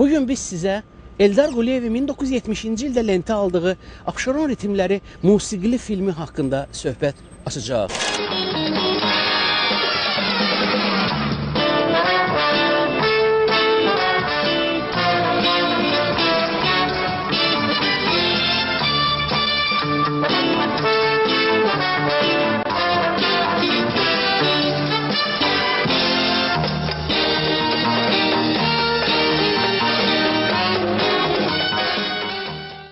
Bugün biz sizə Eldar Quliyevin 1970-ci ildə lentə aldığı Abşeron ritmləri musiqili filmi haqqında söhbət açacağıq.